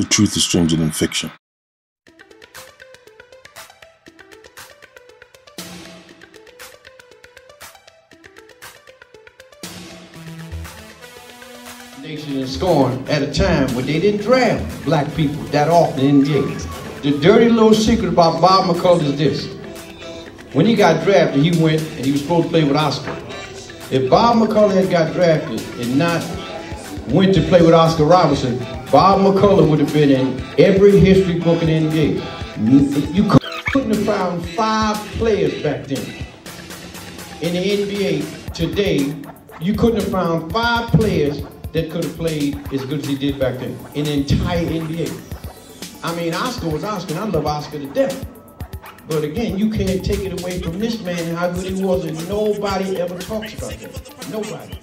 The truth is stranger than fiction. Nation is scoring at a time when they didn't draft black people that often in the The dirty little secret about Bob McCullough is this. When he got drafted, he went and he was supposed to play with Oscar. If Bob McCullough had got drafted and not went to play with Oscar Robertson, Bob McCullough would have been in every history book in the NBA. You couldn't have found five players back then in the NBA today. You couldn't have found five players that could have played as good as he did back then in the entire NBA. I mean, Oscar was Oscar, and I love Oscar to death. But again, you can't take it away from this man how good he was, and nobody ever talks about that. Nobody.